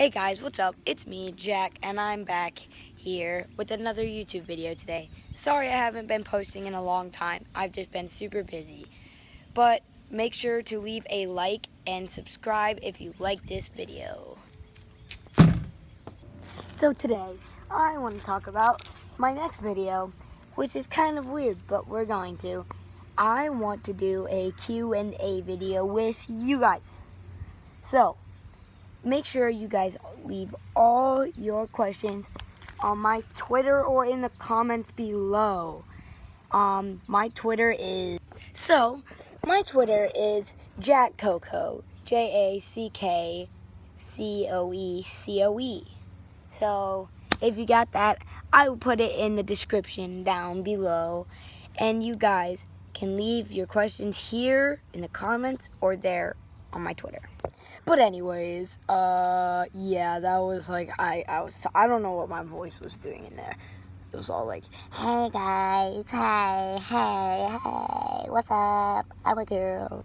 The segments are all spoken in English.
Hey guys, what's up? It's me, Jack, and I'm back here with another YouTube video today. Sorry I haven't been posting in a long time. I've just been super busy. But make sure to leave a like and subscribe if you like this video. So today, I want to talk about my next video, which is kind of weird, but we're going to. I want to do a Q&A video with you guys. So, make sure you guys leave all your questions on my Twitter or in the comments below. Um, my Twitter is so my Twitter is Jack Coco, J A C K C O E C O E. So if you got that, I will put it in the description down below, and you guys can leave your questions here in the comments or there on my Twitter. But anyways, uh, yeah, that was like I I was I don't know what my voice was doing in there. It was all like, "Hey guys, hey, hey, hey, what's up? I'm a girl."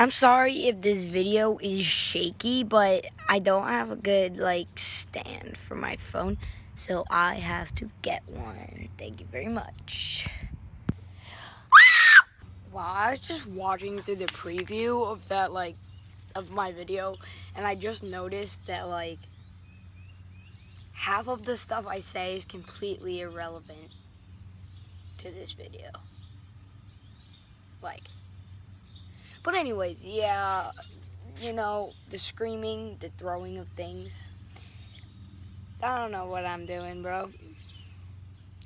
I'm sorry if this video is shaky, but I don't have a good like stand for my phone, so I have to get one. Thank you very much. I was just watching through the preview of that, like, of my video, and I just noticed that, like, half of the stuff I say is completely irrelevant to this video. Like, but anyways, yeah, you know, the screaming, the throwing of things. I don't know what I'm doing, bro.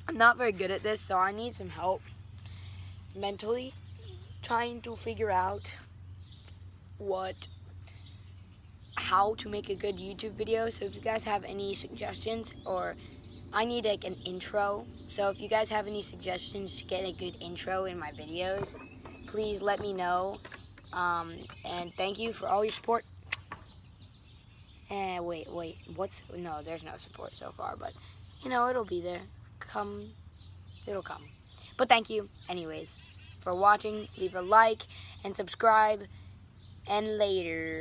I'm not very good at this, so I need some help mentally trying to figure out what how to make a good YouTube video. So if you guys have any suggestions or I need like an intro. So if you guys have any suggestions to get a good intro in my videos, please let me know. Um, and thank you for all your support. And wait, wait, what's, no, there's no support so far, but you know, it'll be there. Come, it'll come. But thank you anyways for watching. Leave a like and subscribe. And later.